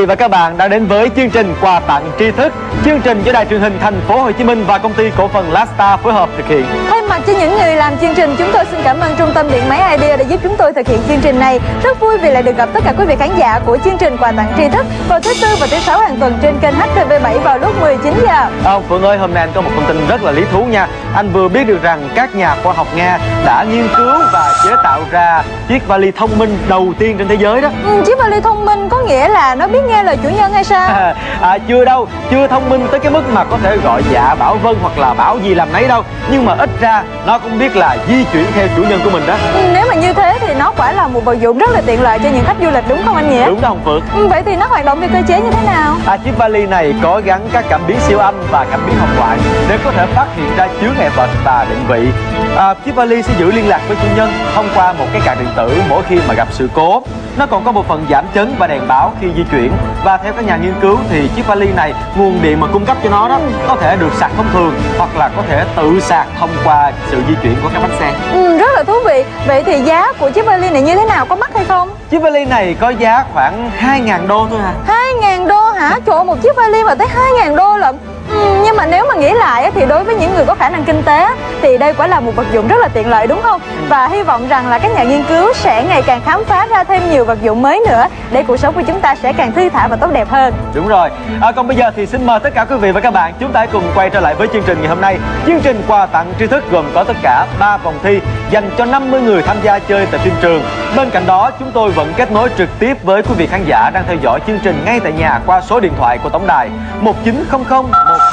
vị và các bạn đã đến với chương trình quà tặng tri thức. Chương trình do đài truyền hình Thành phố Hồ Chí Minh và công ty cổ phần Lasta phối hợp thực hiện. Thay mặt cho những người làm chương trình, chúng tôi xin cảm ơn Trung tâm Điện máy Idea đã giúp chúng tôi thực hiện chương trình này. Rất vui vì lại được gặp tất cả quý vị khán giả của chương trình quà tặng tri thức vào thứ tư và thứ sáu hàng tuần trên kênh HTV7 vào lúc 19 giờ. À, Phượng ơi, hôm nay anh có một thông tin rất là lý thú nha. Anh vừa biết được rằng các nhà khoa học Nga đã nghiên cứu và chế tạo ra chiếc vali thông minh đầu tiên trên thế giới đó. Ừ, chiếc vali thông minh có nghĩa là nó biết nghe lời chủ nhân hay sao? À, à, chưa đâu, chưa thông minh tới cái mức mà có thể gọi dạ bảo vân hoặc là bảo gì làm nấy đâu. Nhưng mà ít ra nó cũng biết là di chuyển theo chủ nhân của mình đó. Ừ, nếu mà như thế thì nó quả là một vật dụng rất là tiện lợi cho những khách du lịch đúng không anh Nghĩa? Đúng đó Hồng Phượng. Ừ, vậy thì nó hoạt động về cơ chế như thế nào? À, chiếc vali này có gắn các cảm biến siêu âm và cảm biến hồng ngoại để có thể phát hiện ra chướng ngại vật và định vị. À, chiếc vali sẽ giữ liên lạc với chủ nhân thông qua một cái card điện tử mỗi khi mà gặp sự cố. Nó còn có một phần giảm chấn và đèn báo khi di chuyển và theo các nhà nghiên cứu thì chiếc vali này nguồn điện mà cung cấp cho nó đó có thể được sạc thông thường hoặc là có thể tự sạc thông qua sự di chuyển của các bánh xe. Ừ, rất là thú vị. Vậy thì giá của chiếc vali này như thế nào? Có mắc hay không? Chiếc vali này có giá khoảng 2.000 đô thôi à. 2.000 đô hả? Ơi, một chiếc vali mà tới 2.000 đô lận ừ, Nhưng mà nếu mà nghĩ lại thì đối với những người có khả năng kinh tế Thì đây quả là một vật dụng rất là tiện lợi đúng không? Và hy vọng rằng là các nhà nghiên cứu sẽ ngày càng khám phá ra thêm nhiều vật dụng mới nữa Để cuộc sống của chúng ta sẽ càng thư thả và tốt đẹp hơn Đúng rồi. À, còn bây giờ thì xin mời tất cả quý vị và các bạn chúng ta hãy cùng quay trở lại với chương trình ngày hôm nay. Chương trình quà tặng tri thức gồm có tất cả 3 vòng thi dành cho 50 người tham gia chơi tại phim trường. Bên cạnh đó, chúng tôi vẫn kết nối trực tiếp với quý vị khán giả đang theo dõi chương trình ngay tại nhà qua số điện thoại của tổng đài 1900 1747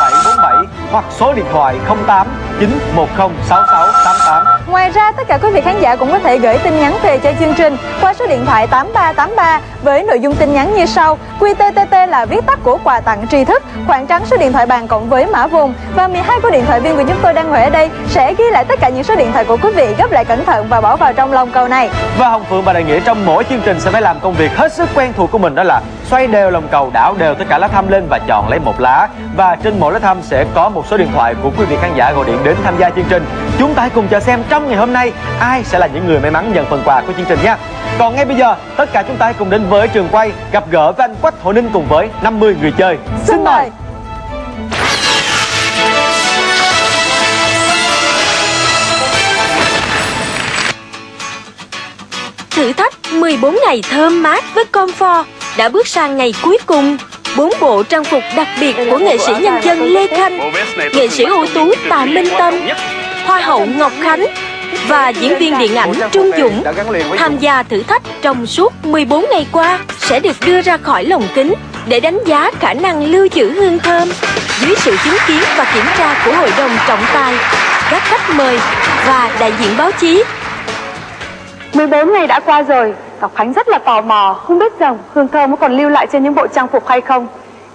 hoặc số điện thoại 08 910 66 Ngoài ra, tất cả quý vị khán giả cũng có thể gửi tin nhắn về cho chương trình qua số điện thoại 8383 với nội dung tin nhắn như sau. QTTT là viết tắt của quà tặng tri thức, khoảng trắng số điện thoại bàn cộng với mã vùng và 12 cô điện thoại viên của chúng tôi đang ngồi ở đây sẽ ghi lại tất cả những số điện thoại của quý vị gấp lại cẩn thận và bỏ vào trong lòng cầu này. Và Hồng Phượng và Đại Nghĩa trong mỗi chương trình sẽ phải làm công việc hết sức quen thuộc của mình đó là xoay đều lòng cầu đảo đều tất cả lá thăm lên và chọn lấy một lá và trên mỗi lá thăm sẽ có một số điện thoại của quý vị khán giả gọi điện đến tham gia chương trình. Chúng ta hãy cùng chờ xem trong ngày hôm nay ai sẽ là những người may mắn nhận phần quà của chương trình nha. Còn ngay bây giờ tất cả chúng ta hãy cùng đến với trường quay gặp gỡ với anh Quách Hồ Ninh cùng với 50 người chơi. Xin mời. Thử thách 14 ngày thơm mát với Comfort đã bước sang ngày cuối cùng. Bốn bộ trang phục đặc biệt của nghệ sĩ nhân dân Lê Khanh, nghệ sĩ ưu tú Tạ Minh Tâm, Hoa hậu Ngọc Khánh và diễn viên điện ảnh Trung Dũng tham gia thử thách trong suốt 14 ngày qua sẽ được đưa ra khỏi lồng kính để đánh giá khả năng lưu giữ hương thơm dưới sự chứng kiến và kiểm tra của hội đồng trọng tài, các khách mời và đại diện báo chí 14 ngày đã qua rồi, Ngọc Khánh rất là tò mò, không biết rằng hương thơm có còn lưu lại trên những bộ trang phục hay không.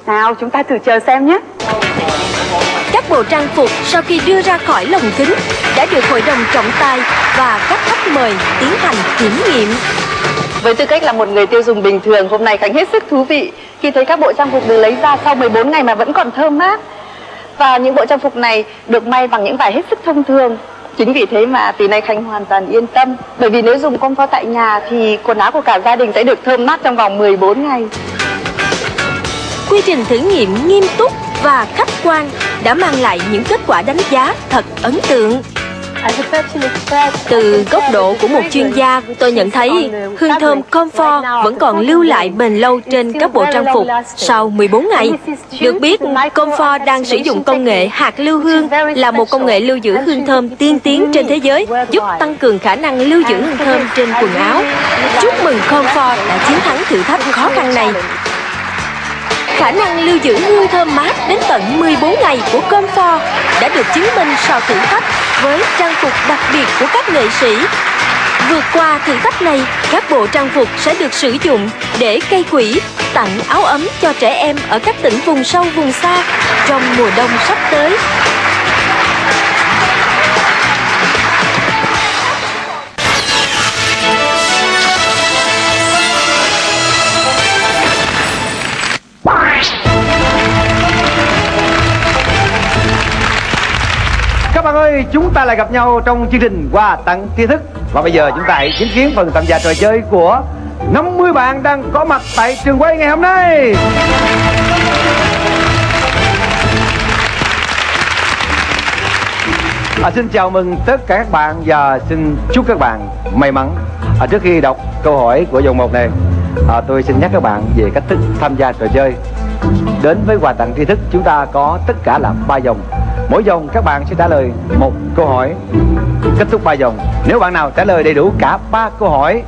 Nào, chúng ta thử chờ xem nhé. Các bộ trang phục sau khi đưa ra khỏi lồng kính đã được hội đồng trọng tài và các khách mời tiến hành kiểm nghiệm. Với tư cách là một người tiêu dùng bình thường, hôm nay Khánh hết sức thú vị khi thấy các bộ trang phục được lấy ra sau 14 ngày mà vẫn còn thơm mát. Và những bộ trang phục này được may bằng những vải hết sức thông thường. Chính vì thế mà từ nay Khánh hoàn toàn yên tâm. Bởi vì nếu dùng comfort tại nhà thì quần áo của cả gia đình sẽ được thơm mát trong vòng 14 ngày. Quy trình thử nghiệm nghiêm túc và khách quan đã mang lại những kết quả đánh giá thật ấn tượng. Từ góc độ của một chuyên gia, tôi nhận thấy hương thơm Comfort vẫn còn lưu lại bền lâu trên các bộ trang phục sau 14 ngày. Được biết, Comfort đang sử dụng công nghệ hạt lưu hương là một công nghệ lưu giữ hương thơm tiên tiến trên thế giới, giúp tăng cường khả năng lưu giữ hương thơm trên quần áo. Chúc mừng Comfort đã chiến thắng thử thách khó khăn này khả năng lưu giữ hương thơm mát đến tận 14 ngày của Comfort đã được chứng minh sau thử thách với trang phục đặc biệt của các nghệ sĩ. Vượt qua thử thách này, các bộ trang phục sẽ được sử dụng để cây quỹ, tặng áo ấm cho trẻ em ở các tỉnh vùng sâu vùng xa trong mùa đông sắp tới. Các chúng ta lại gặp nhau trong chương trình quà tặng tri thức Và bây giờ chúng ta hãy chứng kiến phần tham gia trò chơi của 50 bạn đang có mặt tại trường quay ngày hôm nay À, xin chào mừng tất cả các bạn và xin chúc các bạn may mắn. À, trước khi đọc câu hỏi của vòng một này, à, tôi xin nhắc các bạn về cách thức tham gia trò chơi. Đến với quà tặng tri thức chúng ta có tất cả là ba vòng. Mỗi vòng các bạn sẽ trả lời một câu hỏi. Kết thúc ba vòng. Nếu bạn nào trả lời đầy đủ cả ba câu hỏi,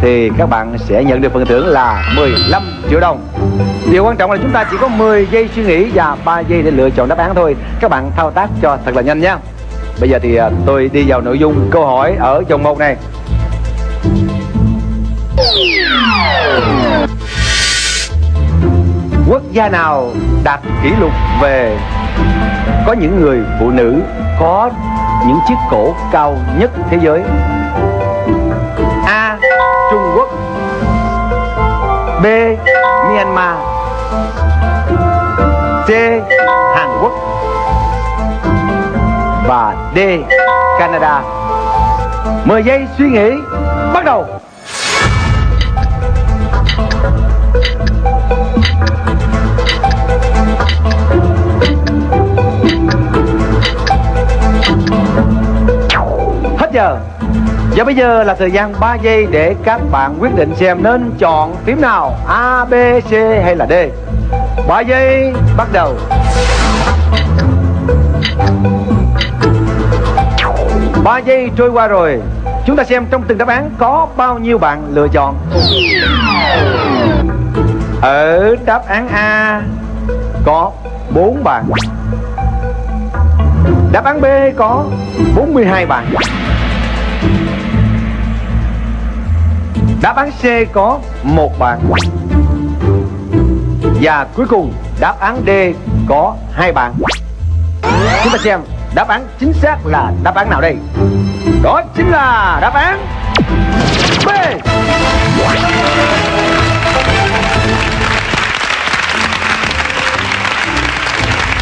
thì các bạn sẽ nhận được phần thưởng là 15 triệu đồng. Điều quan trọng là chúng ta chỉ có 10 giây suy nghĩ và 3 giây để lựa chọn đáp án thôi. Các bạn thao tác cho thật là nhanh nha. Bây giờ thì à, tôi đi vào nội dung câu hỏi ở vòng 1 này Quốc gia nào đạt kỷ lục về có những người phụ nữ có những chiếc cổ cao nhất thế giới A. Trung Quốc B. Myanmar C. Hàn Quốc và D. Canada 10 giây suy nghĩ, bắt đầu giờ. Và bây giờ là thời gian 3 giây để các bạn quyết định xem nên chọn phím nào A, B, C hay là D. 3 giây bắt đầu. Ba giây trôi qua rồi. Chúng ta xem trong từng đáp án có bao nhiêu bạn lựa chọn. Ở đáp án A có 4 bạn. Đáp án B có 42 bạn. Đáp án C có một bạn Và cuối cùng đáp án D có hai bạn Chúng ta xem đáp án chính xác là đáp án nào đây. Đó chính là đáp án B.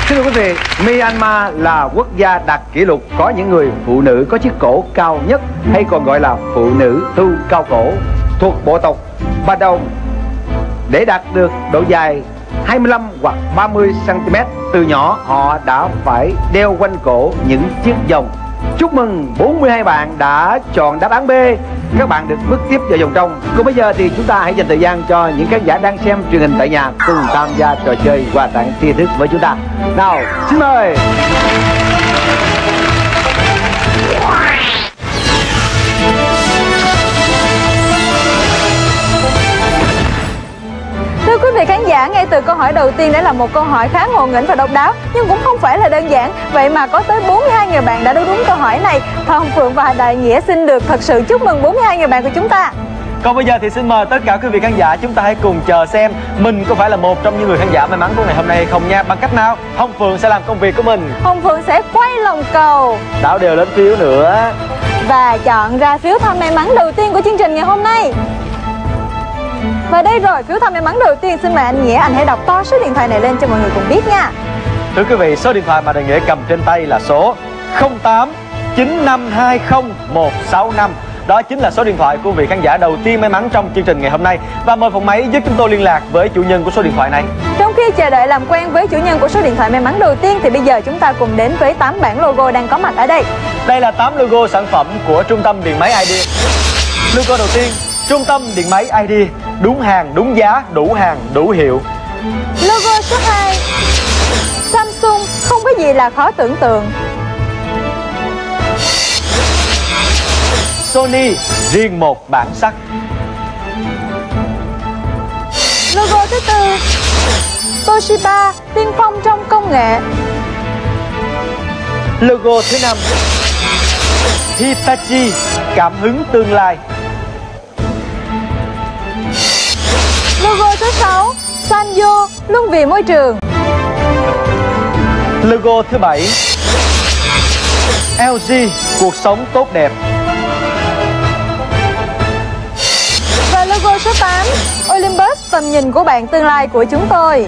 Thưa quý vị, Myanmar là quốc gia đạt kỷ lục có những người phụ nữ có chiếc cổ cao nhất hay còn gọi là phụ nữ thu cao cổ thuộc bộ tộc Ba Đông. Để đạt được độ dài 25 hoặc 30 cm từ nhỏ họ đã phải đeo quanh cổ những chiếc vòng. Chúc mừng 42 bạn đã chọn đáp án B. Các bạn được bước tiếp vào vòng trong. Còn bây giờ thì chúng ta hãy dành thời gian cho những khán giả đang xem truyền hình tại nhà Cùng tham gia trò chơi quà tặng tri thức với chúng ta. Nào, xin mời! Giả, ngay từ câu hỏi đầu tiên đã là một câu hỏi khá ngộ nghĩnh và độc đáo nhưng cũng không phải là đơn giản. Vậy mà có tới 42 người bạn đã đúng đúng câu hỏi này. Hồng Phượng và Đại Nghĩa xin được thật sự chúc mừng 42 người bạn của chúng ta. Còn bây giờ thì xin mời tất cả quý vị khán giả chúng ta hãy cùng chờ xem mình có phải là một trong những người khán giả may mắn của ngày hôm nay hay không nha. Bằng cách nào? Hồng Phượng sẽ làm công việc của mình. Hồng Phượng sẽ quay lòng cầu Đảo đều lên phiếu nữa. và chọn ra phiếu thăm may mắn đầu tiên của chương trình ngày hôm nay. Và đây rồi, phiếu thăm may mắn đầu tiên xin mời anh Nghĩa anh hãy đọc to số điện thoại này lên cho mọi người cùng biết nha. Thưa quý vị, số điện thoại mà Đại Nghĩa cầm trên tay là số 08 9520 165. Đó chính là số điện thoại của vị khán giả đầu tiên may mắn trong chương trình ngày hôm nay. Và mời phòng máy giúp chúng tôi liên lạc với chủ nhân của số điện thoại này. Trong khi chờ đợi làm quen với chủ nhân của số điện thoại may mắn đầu tiên thì bây giờ chúng ta cùng đến với 8 bản logo đang có mặt ở đây. Đây là 8 logo sản phẩm của trung tâm điện máy ID. Logo đầu tiên, trung tâm điện máy ID. Đúng hàng, đúng giá, đủ hàng, đủ hiệu. Logo số 2 Samsung không có gì là khó tưởng tượng. Sony, riêng một bản sắc. Logo thứ tư Toshiba tiên phong trong công nghệ. Logo thứ năm, Hitachi, cảm hứng tương lai. Logo thứ sáu Sanyo luôn vì môi trường. Logo thứ bảy, LG, cuộc sống tốt đẹp. Và logo số 8 Olympus tầm nhìn của bạn tương lai của chúng tôi.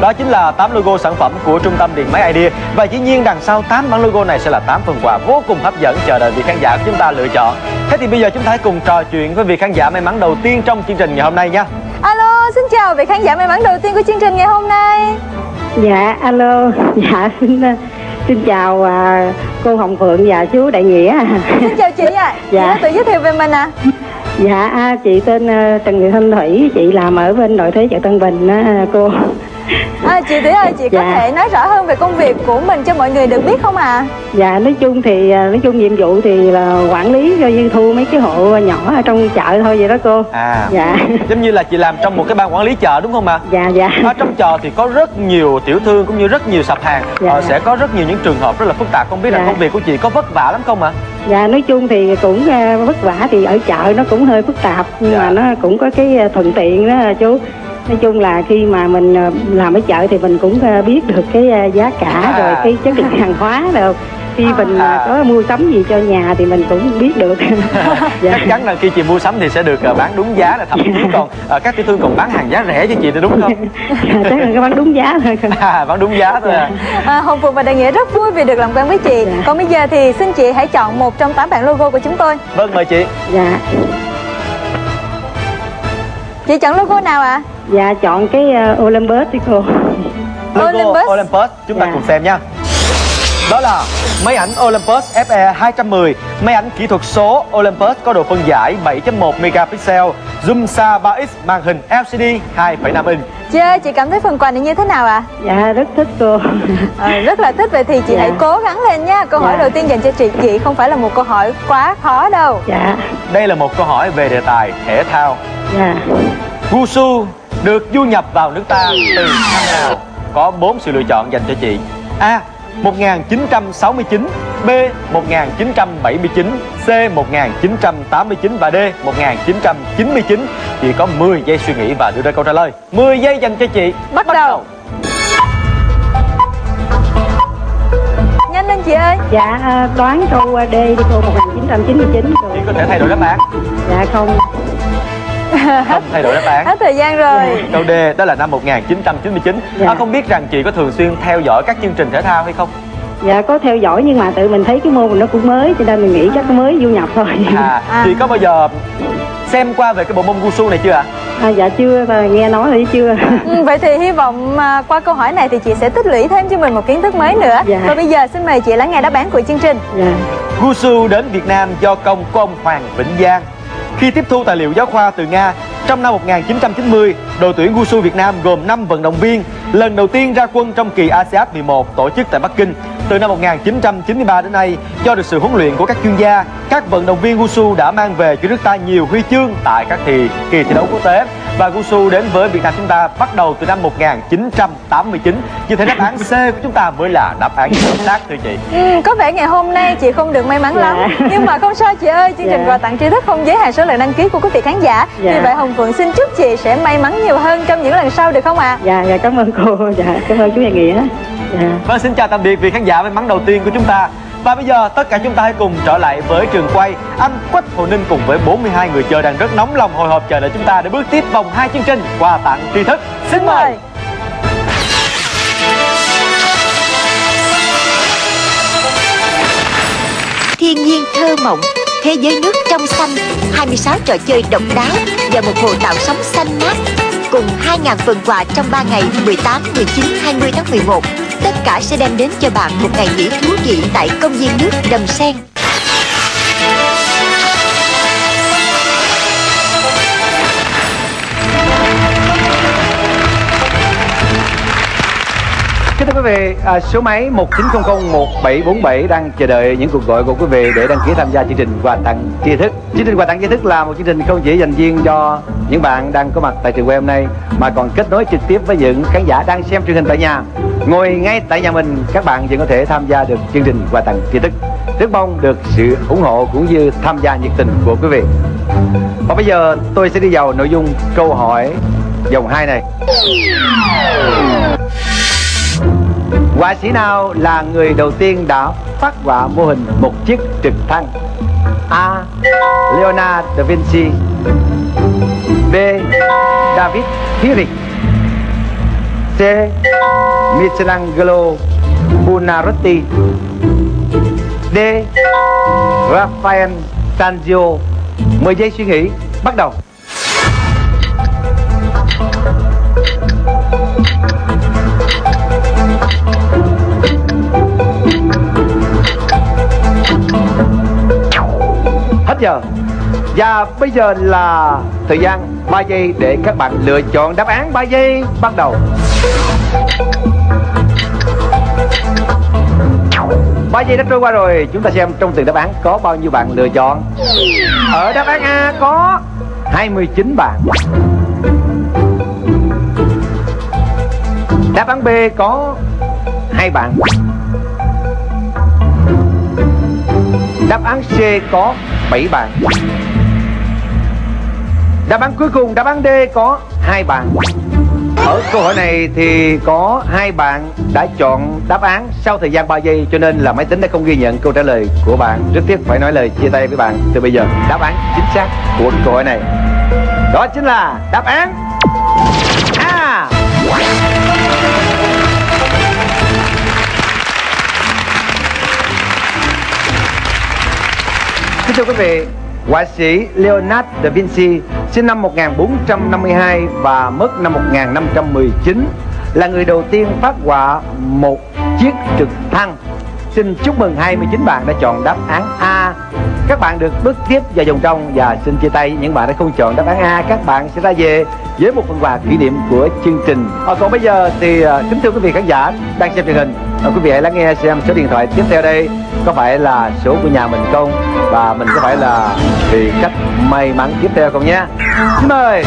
Đó chính là 8 logo sản phẩm của trung tâm điện máy Idea Và dĩ nhiên đằng sau 8 bản logo này sẽ là 8 phần quà vô cùng hấp dẫn chờ đợi vị khán giả của chúng ta lựa chọn Thế thì bây giờ chúng ta hãy cùng trò chuyện với vị khán giả may mắn đầu tiên trong chương trình ngày hôm nay nha Alo, xin chào vị khán giả may mắn đầu tiên của chương trình ngày hôm nay Dạ, alo, dạ xin xin chào à, cô Hồng Phượng và chú Đại Nghĩa. Xin chào chị ạ. À. Dạ. Chị tự giới thiệu về mình ạ. À. Dạ, à, chị tên uh, Trần Thị Thanh Thủy, chị làm ở bên đội thuế chợ Tân Bình á cô. À, chị Thủy ơi, chị dạ. có thể nói rõ hơn về công việc của mình cho mọi người được biết không ạ? À? Dạ, nói chung thì à, nói chung nhiệm vụ thì là quản lý cho Duyên Thu mấy cái hộ nhỏ ở trong chợ thôi vậy đó cô. À. Dạ. Giống như là chị làm trong một cái ban quản lý chợ đúng không ạ? Dạ dạ. Ở trong chợ thì có rất nhiều tiểu thương cũng như rất nhiều sạp hàng. Dạ. Ờ, sẽ có rất nhiều những trường hợp rất là phức tạp. Không biết dạ. là công việc của chị có vất vả lắm không ạ? À? Dạ nói chung thì cũng uh, vất vả thì ở chợ nó cũng hơi phức tạp nhưng dạ. mà nó cũng có cái à, thuận tiện đó chú nói chung là khi mà mình ờ, làm ở chợ thì mình cũng ờ, biết được cái ờ, giá cả à. rồi cái chất lượng hàng hóa rồi khi à. mình có mua sắm gì cho nhà thì mình cũng biết được dạ. chắc chắn là khi chị mua sắm thì sẽ được bán đúng giá là thậm chí còn các tiểu thương còn bán hàng giá rẻ cho chị thì đúng không dạ, chắc là bán đúng giá thôi à, bán đúng giá thôi à. à, hồng phượng và đại nghĩa rất vui vì được làm quen với chị dạ. còn bây giờ thì xin chị hãy chọn một trong tám bản logo của chúng tôi vâng mời chị dạ chị chọn logo nào ạ à? Dạ chọn cái uh, Olympus đi cô Logo Olympus, Olympus. chúng ta dạ. cùng xem nha đó là máy ảnh Olympus FE 210 Máy ảnh kỹ thuật số Olympus có độ phân giải 7.1 megapixel Zoom xa 3x màn hình LCD 2,5 inch Chị ơi, chị cảm thấy phần quà này như thế nào ạ? À? Dạ, rất thích cô à, Rất là thích, vậy thì chị dạ. hãy cố gắng lên nha Câu dạ. hỏi đầu tiên dành cho chị, chị không phải là một câu hỏi quá khó đâu Dạ Đây là một câu hỏi về đề tài thể thao Dạ Wushu được du nhập vào nước ta từ năm nào? Có 4 sự lựa chọn dành cho chị. A. 1969, B. 1979, C. 1989 và D. 1999. Chị có 10 giây suy nghĩ và đưa ra câu trả lời. 10 giây dành cho chị. Bắt, Bắt đầu. đầu. Nhanh lên chị ơi. Dạ đoán câu D đi cô 1999. Chị có thể thay đổi đáp án. Dạ không không thay đổi đáp án hết thời gian rồi câu D đó là năm 1999 dạ. à, không biết rằng chị có thường xuyên theo dõi các chương trình thể thao hay không dạ có theo dõi nhưng mà tự mình thấy cái môn mình nó cũng mới cho nên mình nghĩ chắc nó mới du nhập thôi à, à. chị có bao giờ xem qua về cái bộ môn Wushu này chưa ạ? À? À, dạ chưa và nghe nói thì chưa ừ, vậy thì hy vọng à, qua câu hỏi này thì chị sẽ tích lũy thêm cho mình một kiến thức mới nữa dạ. và bây giờ xin mời chị lắng nghe đáp án của chương trình dạ. Wushu đến Việt Nam do công của ông Hoàng Vĩnh Giang khi tiếp thu tài liệu giáo khoa từ Nga, trong năm 1990, đội tuyển Wushu Việt Nam gồm 5 vận động viên lần đầu tiên ra quân trong kỳ ASEAN 11 tổ chức tại Bắc Kinh. Từ năm 1993 đến nay, do được sự huấn luyện của các chuyên gia, các vận động viên Wushu đã mang về cho nước ta nhiều huy chương tại các kỳ kỳ thi đấu quốc tế và Wushu đến với Việt Nam chúng ta bắt đầu từ năm 1989 như thế đáp án C của chúng ta mới là đáp án chính xác thưa chị ừ, có vẻ ngày hôm nay chị không được may mắn dạ. lắm nhưng mà không sao chị ơi chương trình dạ. quà tặng tri thức không giới hạn số lần đăng ký của quý vị khán giả dạ. vì vậy Hồng Phượng xin chúc chị sẽ may mắn nhiều hơn trong những lần sau được không ạ à? dạ dạ cảm ơn cô dạ cảm ơn chú Nhà Nghĩa dạ. vâng xin chào tạm biệt vị khán giả may mắn đầu tiên của chúng ta và bây giờ tất cả chúng ta hãy cùng trở lại với trường quay Anh Quách Hồ Ninh cùng với 42 người chơi đang rất nóng lòng hồi hộp chờ đợi chúng ta để bước tiếp vòng hai chương trình quà tặng tri thức. Xin mời. Thiên nhiên thơ mộng, thế giới nước trong xanh, 26 trò chơi độc đáo và một hồ tạo sóng xanh mát cùng 2.000 phần quà trong 3 ngày 18, 19, 20 tháng 11 Tất cả sẽ đem đến cho bạn một ngày nghỉ thú vị tại công viên nước Đầm Sen. Kính thưa quý vị, à, số máy 19001747 đang chờ đợi những cuộc gọi của quý vị để đăng ký tham gia chương trình quà tặng tri thức. Chương trình quà tặng tri thức là một chương trình không chỉ dành riêng cho những bạn đang có mặt tại trường quay hôm nay mà còn kết nối trực tiếp với những khán giả đang xem truyền hình tại nhà. Ngồi ngay tại nhà mình, các bạn vẫn có thể tham gia được chương trình quà tặng tri thức. Rất mong được sự ủng hộ cũng như tham gia nhiệt tình của quý vị. Và bây giờ tôi sẽ đi vào nội dung câu hỏi vòng 2 này. Họa sĩ nào là người đầu tiên đã phát họa mô hình một chiếc trực thăng? A. Leonardo da Vinci B. David Hirsch C. Michelangelo Buonarroti D. Raphael Sanzio 10 giây suy nghĩ, bắt đầu Hết giờ Và bây giờ là thời gian 3 giây để các bạn lựa chọn đáp án 3 giây bắt đầu ba giây đã trôi qua rồi, chúng ta xem trong từng đáp án có bao nhiêu bạn lựa chọn. Ở đáp án A có 29 bạn. Đáp án B có hai bạn. Đáp án C có 7 bạn. Đáp án cuối cùng, đáp án D có hai bạn ở câu hỏi này thì có hai bạn đã chọn đáp án sau thời gian 3 giây cho nên là máy tính đã không ghi nhận câu trả lời của bạn. Rất tiếc phải nói lời chia tay với bạn từ bây giờ. Đáp án chính xác của câu hỏi này đó chính là đáp án A. Kính thưa quý vị, họa sĩ Leonardo da Vinci sinh năm 1452 và mất năm 1519 là người đầu tiên phát họa một chiếc trực thăng. Xin chúc mừng 29 bạn đã chọn đáp án A. Các bạn được bước tiếp vào vòng trong và xin chia tay những bạn đã không chọn đáp án A. Các bạn sẽ ra về với một phần quà kỷ niệm của chương trình. À, còn bây giờ thì ờ, kính thưa quý vị khán giả đang xem truyền hình, à, quý vị hãy lắng nghe xem số điện thoại tiếp theo đây có phải là số của nhà mình không và mình có phải là vị cách may mắn tiếp theo không nhé. Xin mời.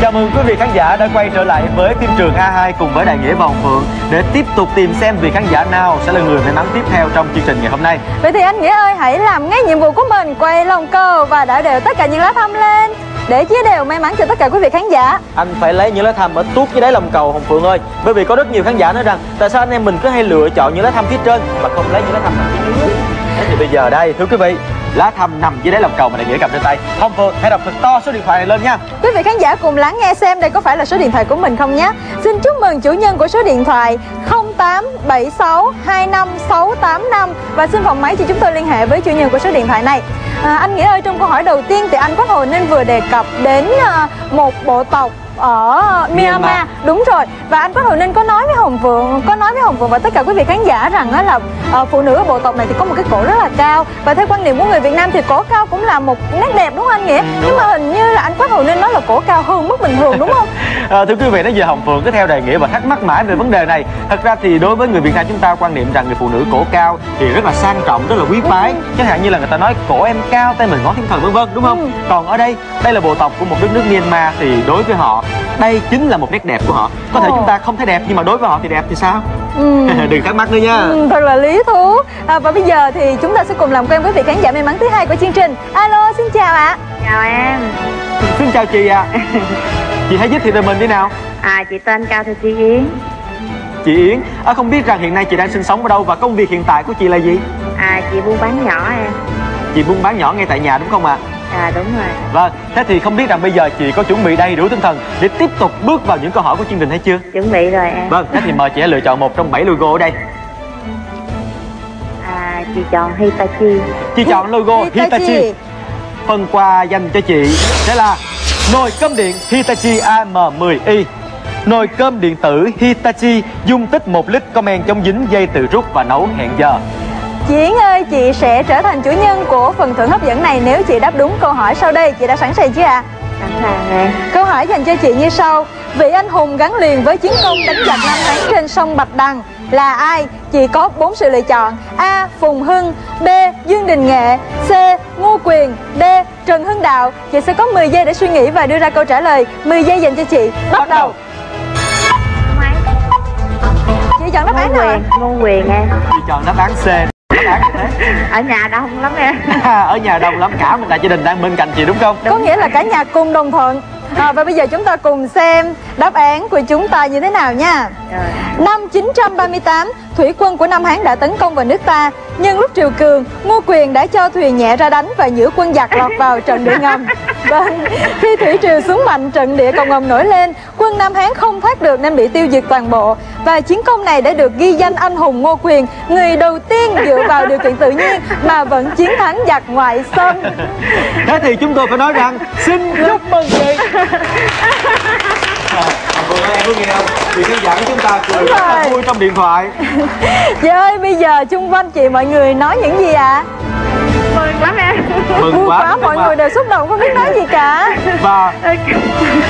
Chào mừng quý vị khán giả đã quay trở lại với phim trường A2 cùng với Đại Nghĩa và Hồng Phượng để tiếp tục tìm xem vị khán giả nào sẽ là người may mắn tiếp theo trong chương trình ngày hôm nay. Vậy thì anh Nghĩa ơi hãy làm ngay nhiệm vụ của mình Quay lòng cờ và đã đều tất cả những lá thăm lên Để chia đều may mắn cho tất cả quý vị khán giả. Anh phải lấy những lá thăm ở tuốt dưới đáy lòng cầu Hồng Phượng ơi. Bởi vì có rất nhiều khán giả nói rằng Tại sao anh em mình cứ hay lựa chọn những lá thăm phía trên Mà không lấy những lá thăm phía dưới? Thế thì bây giờ đây thưa quý vị lá thăm nằm dưới đáy lòng cầu mà đại nghĩa cầm trên tay. Không Phượng hãy đọc thật to số điện thoại này lên nha. Quý vị khán giả cùng lắng nghe xem đây có phải là số điện thoại của mình không nhé. Xin chúc mừng chủ nhân của số điện thoại 0876256685 Và xin phòng máy cho chúng tôi liên hệ với chủ nhân của số điện thoại này. À, Anh Nghĩa ơi trong câu hỏi đầu tiên thì anh có Hồi nên vừa đề cập đến à, một bộ tộc ở Myanmar. Myanmar. đúng rồi. Và anh Quách Hồi Ninh có nói với Hồng Phượng có nói với Hồng Phượng và tất cả quý vị khán giả rằng á là ờ, phụ nữ ở bộ tộc này thì có một cái cổ rất là cao. Và theo quan niệm của người Việt Nam thì cổ cao cũng là một nét đẹp đúng không anh Nghĩa nhưng mà hình như là anh Quách Hồi Ninh nói là cổ cao hơn mức bình thường đúng không? À, Thưa quý vị đến giờ Hồng Phượng cứ theo đại nghĩa và thắc mắc mãi về vấn đề này. Thật ra thì đối với người Việt Nam chúng ta quan niệm rằng người phụ nữ cổ cao thì rất là sang trọng, rất là quý phái Chẳng hạn như là người ta nói cổ em cao, tay mình ngón thiên thần vân vân đúng không? Còn ở đây, đây là bộ tộc của một đất nước Myanmar thì đối với họ đây chính là một nét đẹp của họ. Có thể chúng ta không thấy đẹp nhưng mà đối với họ thì đẹp thì sao? ừ. Đừng thắc mắc nữa nha. Ừ, thật là lý thú. À, và bây giờ thì chúng ta sẽ cùng làm quen với vị khán giả may mắn thứ hai của chương trình. Alo xin chào ạ. Chào em, Xin chào chị ạ. Chị hãy giới thiệu về mình đi nào. À chị tên Cao Thị Chi Yến. Chị Yến à, Không biết rằng hiện nay chị đang sinh sống ở đâu và công việc hiện tại của chị là gì? À chị buôn bán nhỏ em. Chị buôn bán nhỏ ngay tại nhà đúng không ạ? À đúng rồi Vâng, thế thì không biết rằng bây giờ chị có chuẩn bị đầy đủ tinh thần để tiếp tục bước vào những câu hỏi của chương trình hay chưa? Chuẩn bị rồi em Vâng, thế thì mời chị hãy lựa chọn một trong bảy logo ở đây. À chị chọn Hitachi Chị chọn logo Hitachi. Hitachi. Phần quà dành cho chị sẽ là nồi cơm điện Hitachi AM10i. Nồi cơm điện tử Hitachi dung tích 1 lít có men chống dính dây tự rút và nấu hẹn giờ. Chị Yến ơi, chị sẽ trở thành chủ nhân của phần thưởng hấp dẫn này nếu chị đáp đúng câu hỏi sau đây. Chị đã sẵn sàng chưa ạ? Sẵn sàng Câu hỏi dành cho chị như sau. Vị anh hùng gắn liền với chiến công đánh giặc năm tháng trên sông Bạch Đằng là ai? Chị có bốn sự lựa chọn. A. Phùng Hưng B. Dương Đình Nghệ C. Ngô Quyền D. Trần Hưng Đạo Chị sẽ có 10 giây để suy nghĩ và đưa ra câu trả lời 10 giây dành cho chị Bắt đầu Chị chọn đáp án Ngô nào Ngô Quyền em Chị chọn đáp án C. Ở nhà đông lắm em. Ở nhà đông lắm cả một đại gia đình đang bên cạnh chị đúng không? Có nghĩa là cả nhà cùng đồng thuận. À, Và bây giờ chúng ta cùng xem đáp án của chúng ta như thế nào nha. Năm 938, thủy quân của Nam Hán đã tấn công vào nước ta Nhưng lúc triều cường, Ngô Quyền đã cho thuyền nhẹ ra đánh và giữ quân giặc lọt vào trận địa ngầm. Vâng, khi thủy triều xuống mạnh, trận địa cầu ngầm nổi lên, quân Nam Hán không thoát được nên bị tiêu diệt toàn bộ. Và chiến công này đã được ghi danh anh hùng Ngô Quyền, người đầu tiên dựa vào điều kiện tự nhiên mà vẫn chiến thắng giặc ngoại xâm. Thế thì chúng tôi phải nói rằng xin chúc mừng chị À, Vừa nãy em có nghe không? Chị khán giả của chúng ta cười rất là vui trong điện thoại. Chị ơi, bây giờ chung quanh chị mọi người nói những gì ạ? mừng lắm em. Mừng Vui quá, quá, mọi người đều xúc động không biết nói gì cả. Và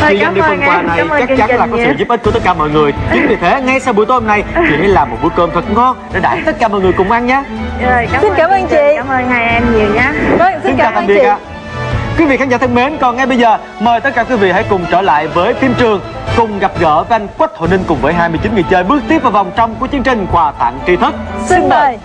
khi nhận cảm được ơn phần quà này cảm chắc chắn là có sự giúp ích của tất cả mọi người. Chính vì thế ngay sau buổi tối hôm nay Chị hãy làm một bữa cơm thật ngon Để đãi tất cả mọi người cùng ăn nhé. Rồi cảm Xin cảm ơn chị. cảm ơn hai em nhiều nhé. Vâng, xin chào cảm tạm ơn biệt chị. Quý vị khán giả thân mến, còn ngay bây giờ mời tất cả quý vị hãy cùng trở lại với phim trường cùng gặp gỡ với anh Quách Hội Ninh cùng với 29 người chơi bước tiếp vào vòng trong của chương trình quà tặng tri thức. Xin mời.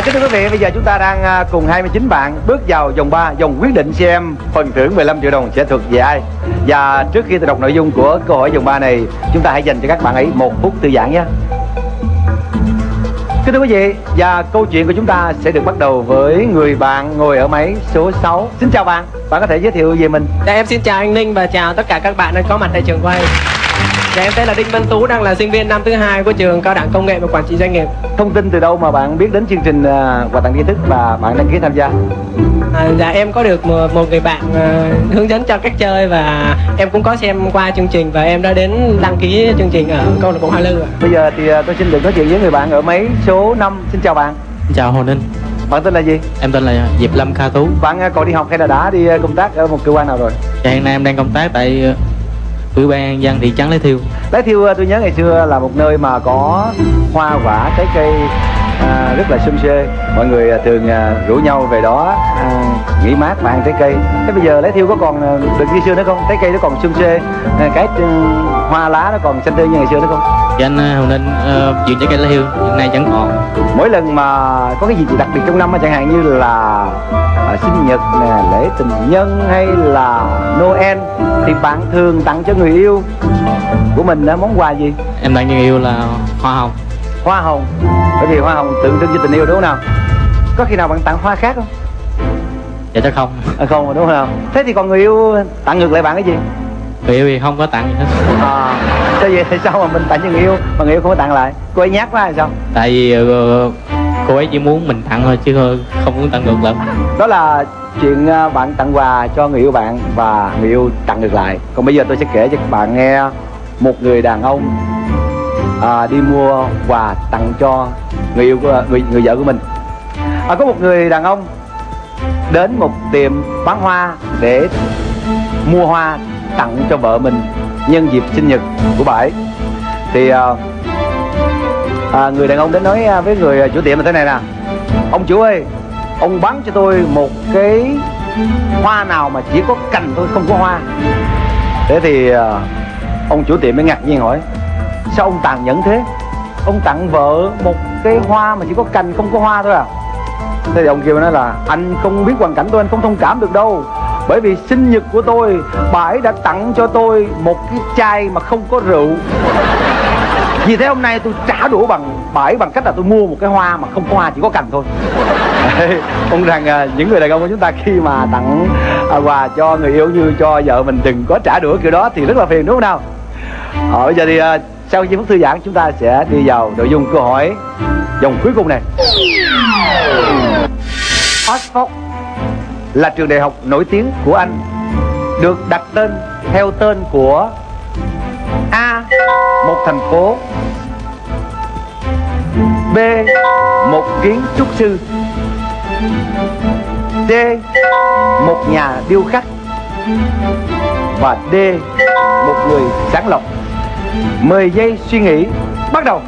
À, kính thưa quý vị, bây giờ chúng ta đang à, cùng 29 bạn bước vào vòng 3, vòng quyết định xem phần thưởng 15 triệu đồng sẽ thuộc về ai. Và trước khi tôi đọc nội dung của câu hỏi vòng 3 này, chúng ta hãy dành cho các bạn ấy một phút thư giãn nhé. Kính thưa quý vị, và câu chuyện của chúng ta sẽ được bắt đầu với người bạn ngồi ở máy số 6. Xin chào bạn, bạn có thể giới thiệu về mình. Dạ em xin chào anh Ninh và chào tất cả các bạn đang có mặt tại trường quay. Dạ em tên là Đinh Văn Tú đang là sinh viên năm thứ hai của trường Cao đẳng Công nghệ và Quản trị Doanh nghiệp. Thông tin từ đâu mà bạn biết đến chương trình à, quà tặng tri thức và bạn đăng ký tham gia? À, dạ em có được một, một người bạn à, hướng dẫn cho cách chơi và em cũng có xem qua chương trình và em đã đến đăng ký chương trình ở câu lạc bộ Hoa Lư. Bây giờ thì à, tôi xin được nói chuyện với người bạn ở máy số 5. Xin chào bạn. Chào Hồ Ninh, Bạn tên là gì? em tên là Diệp Lâm Kha Tú. Bạn à, còn đi học hay là đã đi công tác ở một cơ quan nào rồi? Dạ, hiện nay em đang công tác tại Ủy ban dân thị trấn Lấy Thiêu. Lái thiêu tôi nhớ ngày xưa là một nơi mà có hoa quả trái cây à, rất là sum xê mọi người à, thường à, rủ nhau về đó à, nghỉ mát và ăn trái cây. Thế bây giờ lái thiêu có còn à, được như xưa nữa không? Trái cây nó còn sum xê à, cái ừ, hoa lá nó còn xanh tươi như ngày xưa nữa không? Dạ anh ờ, Hồ Ninh, uh, vườn trái cây Lấy Thiêu hiện nay vẫn còn. mỗi lần mà có cái gì đặc biệt trong năm chẳng hạn như là à, sinh nhật nè lễ tình nhân hay là noel thì bạn thường tặng cho người yêu của mình món quà gì? Em đang yêu là hoa hồng. Hoa hồng. Bởi vì hoa hồng tượng trưng cho tình yêu đúng không nào? Có khi nào bạn tặng hoa khác không? Dạ chắc không. à, không đúng không nào? Thế thì còn người yêu tặng ngược lại bạn cái gì? Người yêu thì không có tặng gì hết. à sao vậy tại sao mà mình tặng cho người yêu mà người yêu không có tặng lại? Cô ấy nhát quá hay sao? Tại vì ờ, cô ấy chỉ muốn mình tặng thôi chứ không muốn tặng ngược lại. đó là chuyện bạn tặng quà cho người yêu bạn và người yêu tặng ngược lại. Còn bây giờ tôi sẽ kể cho các bạn nghe một người đàn ông à, đi mua quà tặng cho người yêu của người người vợ của mình. À, có một người đàn ông đến một tiệm bán hoa để mua hoa tặng cho vợ mình nhân dịp sinh nhật của bà ấy. Thì à, à, người đàn ông đến nói à, với người chủ tiệm là thế này nè. Ông chủ ơi ông bán cho tôi một cái hoa nào mà chỉ có cành thôi không có hoa. Thế thì à, ông chủ tiệm mới ngạc nhiên hỏi sao ông tàn nhẫn thế? Ông tặng vợ một cái hoa mà chỉ có cành không có hoa thôi à? Thế thì ông kia mới nói là anh không biết hoàn cảnh tôi anh không thông cảm được đâu. Bởi vì sinh nhật của tôi bà ấy đã tặng cho tôi một cái chai mà không có rượu. Vì thế hôm nay tôi trả đũa bằng bà ấy bằng cách là tôi mua một cái hoa mà không có hoa chỉ có cành thôi. Đấy, ông rằng à, những người đàn ông của chúng ta khi mà tặng à, quà cho người yêu như cho vợ mình đừng có trả đũa kiểu đó thì rất là phiền đúng không nào? À, bây giờ thì à, sau giây phút thư giãn, chúng ta sẽ đi vào nội dung câu hỏi. Vòng cuối cùng này. Oxford là trường đại học nổi tiếng của Anh, được đặt tên theo tên của A, một thành phố, B, một kiến trúc sư D một nhà điêu khắc và D, một người sáng lập. 10 giây suy nghĩ, bắt đầu.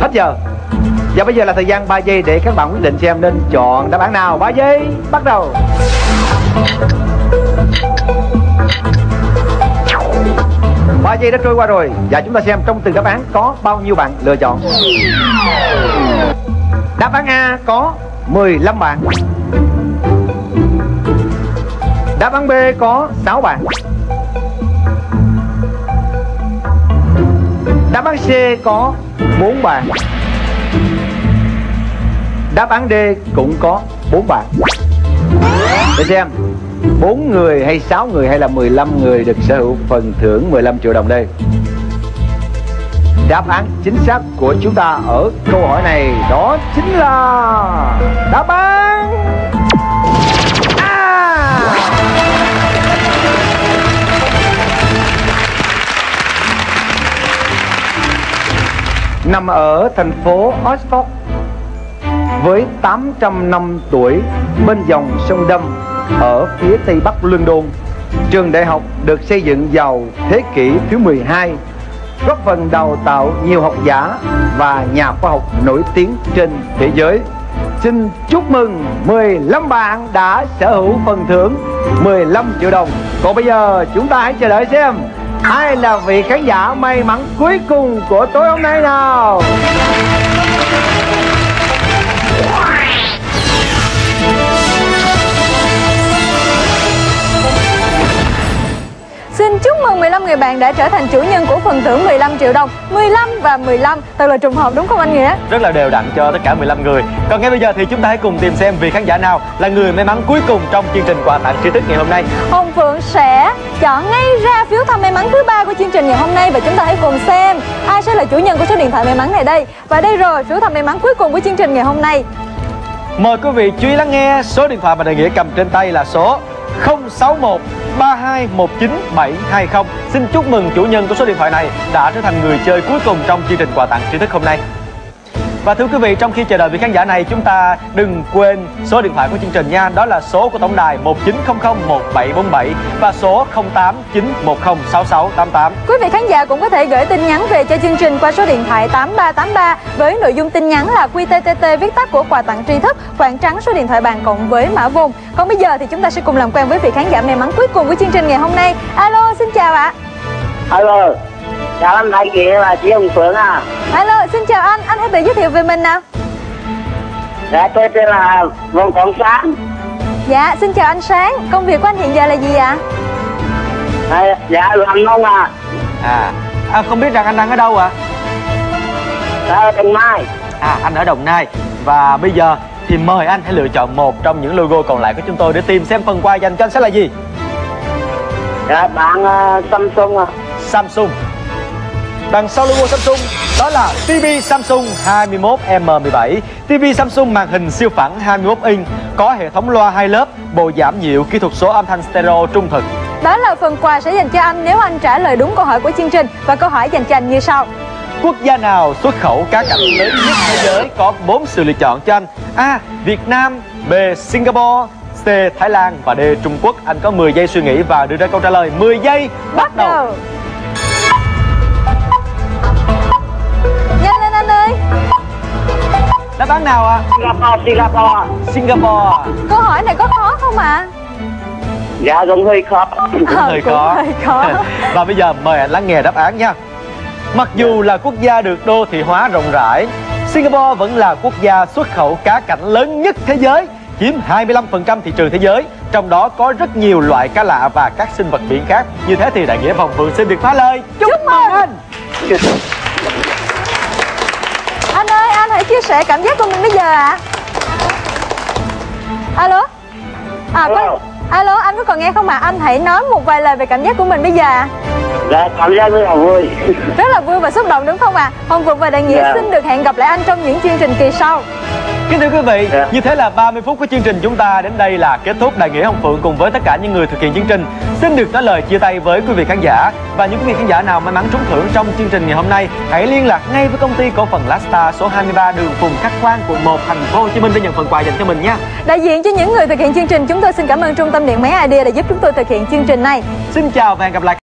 Hết giờ. Và bây giờ là thời gian 3 giây để các bạn quyết định xem nên chọn đáp án nào. 3 giây, bắt đầu. 3 giây đã trôi qua rồi và chúng ta xem trong từng đáp án có bao nhiêu bạn lựa chọn. Đáp án A có 15 bạn. Đáp án B có 6 bạn. Đáp án C có 4 bạn. Đáp án D cũng có 4 bạn. Để xem. 4 người hay 6 người hay là 15 người được sở hữu phần thưởng 15 triệu đồng đây Đáp án chính xác của chúng ta ở câu hỏi này đó chính là đáp án A. Nằm ở thành phố Oxford với 800 năm tuổi bên dòng sông Đâm ở phía tây bắc London. Trường đại học được xây dựng vào thế kỷ thứ 12, góp phần đào tạo nhiều học giả và nhà khoa học nổi tiếng trên thế giới. Xin chúc mừng 15 bạn đã sở hữu phần thưởng 15 triệu đồng. Còn bây giờ chúng ta hãy chờ đợi xem ai là vị khán giả may mắn cuối cùng của tối hôm nay nào. 15 người bạn đã trở thành chủ nhân của phần thưởng 15 triệu đồng. 15 và 15 Thật là trùng hợp đúng không anh Nghĩa? Rất là đều đặn cho tất cả 15 người. Còn ngay bây giờ thì chúng ta hãy cùng tìm xem vị khán giả nào là người may mắn cuối cùng trong chương trình quà tặng tri thức ngày hôm nay. Hồng Phượng sẽ chọn ngay ra phiếu thăm may mắn thứ ba của chương trình ngày hôm nay Và chúng ta hãy cùng xem ai sẽ là chủ nhân của số điện thoại may mắn này đây. Và đây rồi phiếu thăm may mắn cuối cùng của chương trình ngày hôm nay. Mời quý vị chú ý lắng nghe số điện thoại mà đại nghĩa cầm trên tay là số 061 3219720 Xin chúc mừng chủ nhân của số điện thoại này đã trở thành người chơi cuối cùng trong chương trình quà tặng tri thức hôm nay và thưa quý vị, trong khi chờ đợi vị khán giả này, chúng ta đừng quên số điện thoại của chương trình nha. Đó là số của tổng đài 19001747 và số 0891066688. Quý vị khán giả cũng có thể gửi tin nhắn về cho chương trình qua số điện thoại 8383 với nội dung tin nhắn là QTTT viết tắt của quà tặng tri thức, khoảng trắng số điện thoại bàn cộng với mã vùng. Còn bây giờ thì chúng ta sẽ cùng làm quen với vị khán giả may mắn cuối cùng của chương trình ngày hôm nay. Alo, xin chào ạ. Alo, chào anh Đại Nghĩa và chị Hồng Phượng à. Alo, xin chào anh, anh hãy tự giới thiệu về mình nào. Dạ, tôi tên là Vương Quảng Sáng. Dạ, xin chào anh Sáng. Công việc của anh hiện giờ là gì ạ? À, dạ, làm nông à. À, à, không biết rằng anh đang ở đâu ạ? À? Ở Đồng Nai. À, anh ở Đồng Nai. Và bây giờ thì mời anh hãy lựa chọn một trong những logo còn lại của chúng tôi để tìm xem phần quà dành cho anh sẽ là gì. Dạ, bạn uh, Samsung à. Samsung Đằng sau logo Samsung đó là TV Samsung 21M17 TV Samsung màn hình siêu phẳng 21 inch Có hệ thống loa hai lớp, bộ giảm nhiệu, kỹ thuật số âm thanh stereo trung thực Đó là phần quà sẽ dành cho anh nếu anh trả lời đúng câu hỏi của chương trình Và câu hỏi dành cho anh như sau Quốc gia nào xuất khẩu cá cảnh lớn nhất thế giới có 4 sự lựa chọn cho anh A. Việt Nam B. Singapore C. Thái Lan và D. Trung Quốc Anh có 10 giây suy nghĩ và đưa ra câu trả lời 10 giây bắt đầu Nhanh Đáp án nào ạ? À? Singapore, Singapore Singapore Câu hỏi này có khó không ạ? À? Dạ cũng hơi khó Cũng ờ, hơi cũng khó, hơi khó. Và bây giờ mời anh lắng nghe đáp án nha Mặc dù là quốc gia được đô thị hóa rộng rãi Singapore vẫn là quốc gia xuất khẩu cá cảnh lớn nhất thế giới chiếm 25% thị trường thế giới trong đó có rất nhiều loại cá lạ và các sinh vật biển khác như thế thì đại nghĩa vòng phượng xin được phá lời chúc, chúc mừng anh hãy chia sẻ cảm giác của mình bây giờ ạ à? alo à có alo anh có còn nghe không ạ à? anh hãy nói một vài lời về cảm giác của mình bây giờ ạ à? Dạ, cảm giác rất là vui Rất là vui và xúc động đúng không ạ? À? Hồng Phượng và Đại Nghĩa dạ. xin được hẹn gặp lại anh trong những chương trình kỳ sau Kính thưa quý vị, yeah. như thế là 30 phút của chương trình chúng ta đến đây là kết thúc. Đại nghĩa Hồng Phượng cùng với tất cả những người thực hiện chương trình xin được nói lời chia tay với quý vị khán giả và những quý vị khán giả nào may mắn trúng thưởng trong chương trình ngày hôm nay hãy liên lạc ngay với công ty cổ phần Lasta số 23 đường Phùng Khắc Quan quận 1 thành phố Hồ Chí Minh để nhận phần quà dành cho mình nha. Đại diện cho những người thực hiện chương trình chúng tôi xin cảm ơn trung tâm điện máy ID đã giúp chúng tôi thực hiện chương trình này. Xin chào và hẹn gặp lại